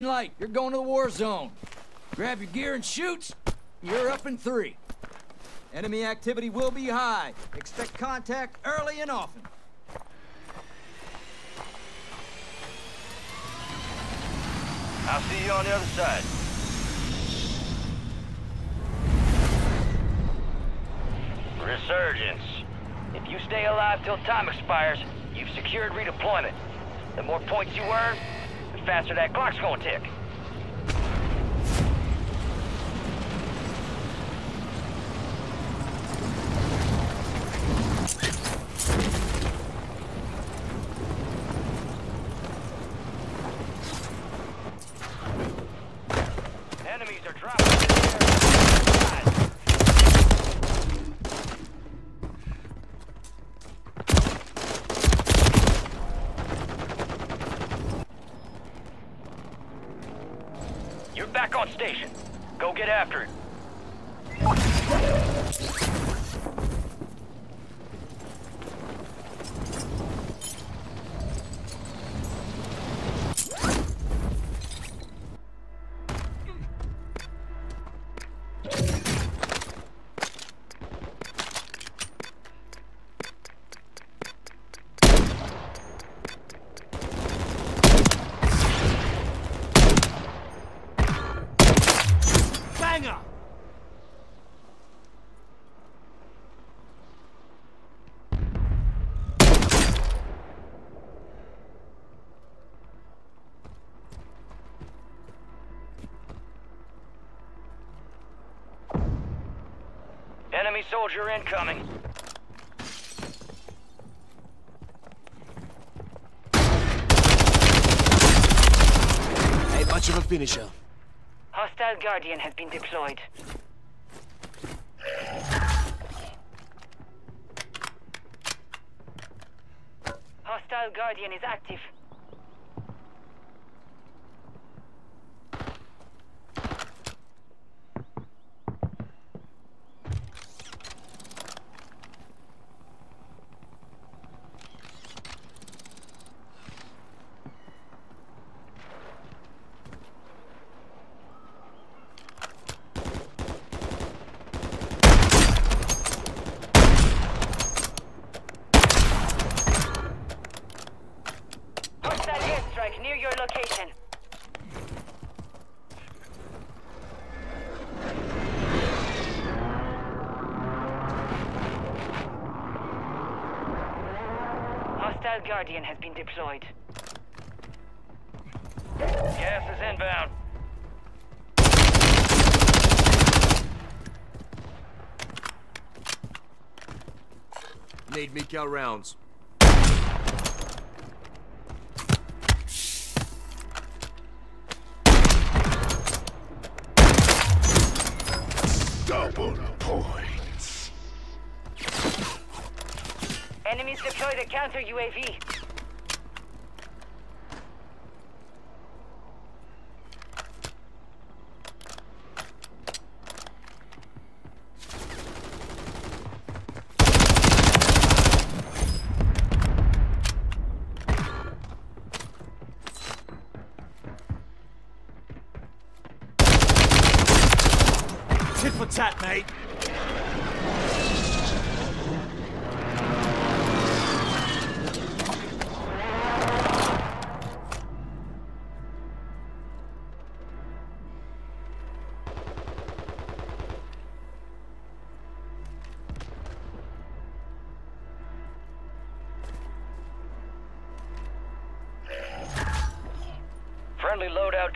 light. You're going to the war zone. Grab your gear and shoot. You're up in three. Enemy activity will be high. Expect contact early and often. I'll see you on the other side. Resurgence. If you stay alive till time expires, you've secured redeployment. The more points you earn, the faster that clock's gonna tick. Enemies are dropping in the air. You're back on station. Go get after it. Enemy soldier incoming. Ain't much of a finisher. Hostile Guardian has been deployed. Hostile Guardian is active. Hostile airstrike near your location. Hostile Guardian has been deployed. Gas is inbound. Need Miko rounds. Enemies deployed a counter UAV.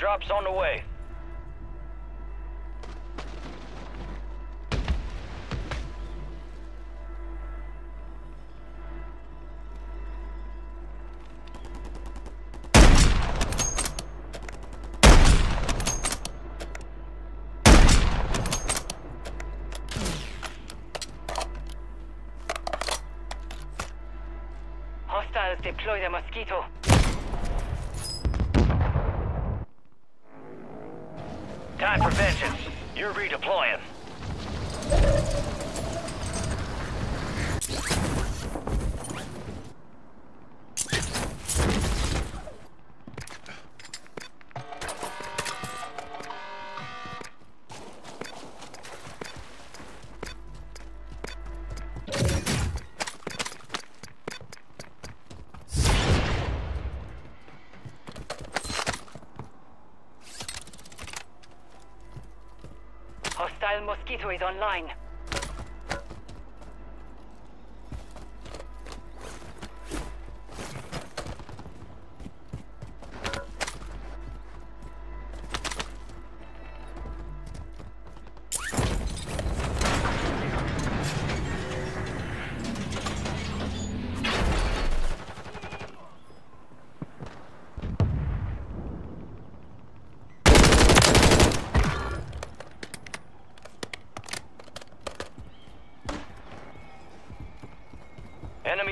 Drops on the way. Time for vengeance. You're redeploying. Mosquito is online.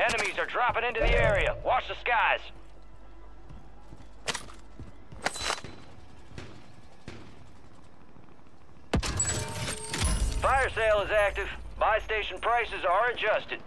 Enemies are dropping into the area. Watch the skies. Fire sale is active. Buy station prices are adjusted.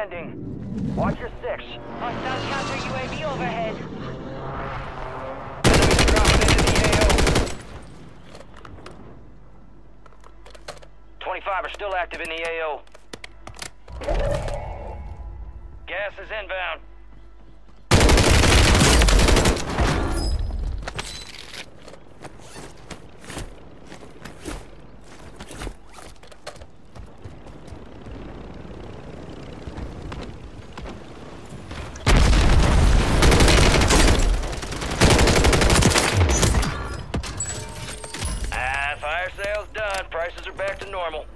Window is ending. Watch your six. Hostile counter UAV overhead. 25 are still active in the AO. Gas is inbound. Ah, fire sale's done. Prices are back to normal.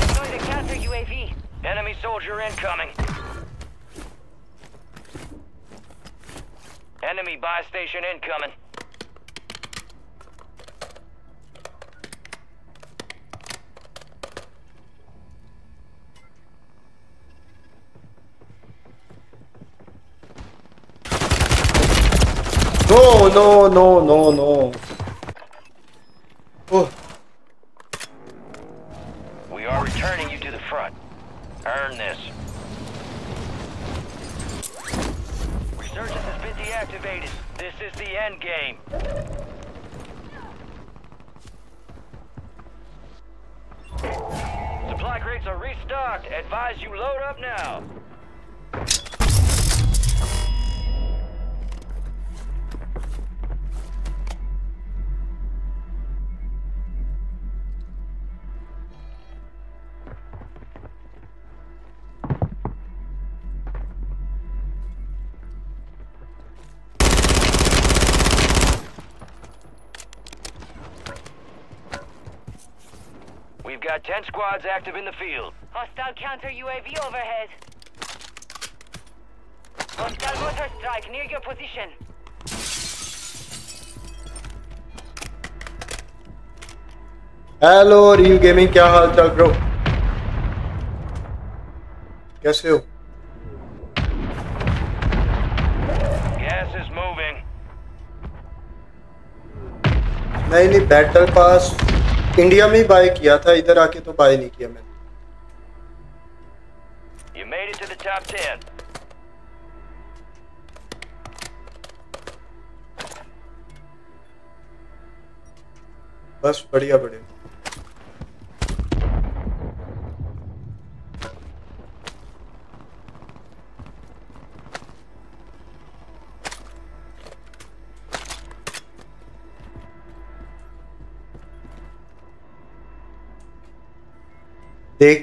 Deploy the counter UAV. Enemy soldier incoming. Enemy buy station incoming. No, no, no, no, no. Oh. We are returning you to the front. Earn this. Resurgence has been deactivated. This is the end game. Supply crates are restocked. Advise you load up now. got 10 squads active in the field. Hostile counter UAV overhead. Hostile mortar strike near your position. Hello real gaming क्या हाल चाल bro कैसे हो Gas is moving. नहीं नहीं battle pass India में ही bye किया था इधर आके तो बाय नहीं किया मैंने You made it to the top 10. बस बढ़िया बढ़िया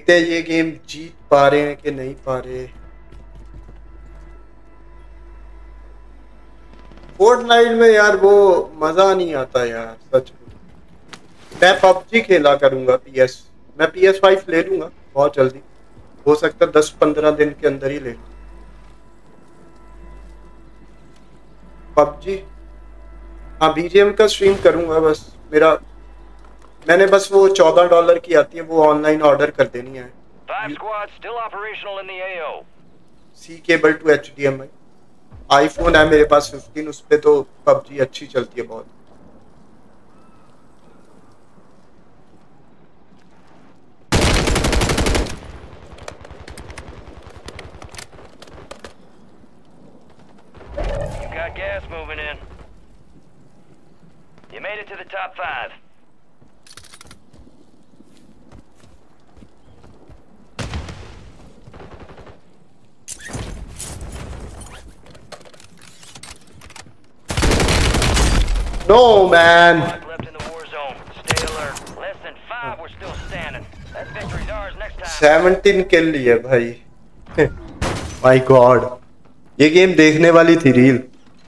देखते हैं ये गेम जीत पा रहे हैं कि नहीं पा रहे फोर्टनाइट में यार वो मज़ा नहीं आता यार, सच में। पबजी खेला करूँगा पीएस मैं पीएस फाइव ले लूँगा, बहुत जल्दी। हो सकता है दस पंद्रह दिन के अंदर ही ले लूँ। पबजी। हाँ बीजेम का स्ट्रीम करूँगा बस, मेरा मैंने बस वो चौदह डॉलर की आती है वो ऑनलाइन ऑर्डर कर देनी है C cable to H D M I iPhone है मेरे पास फिफ्टीन उस पर तो पबजी अच्छी चलती है बहुत Gas moving in. You made it to the top five. Next time. 17 किल लिए भाई। माय गॉड ये गेम देखने वाली थी रील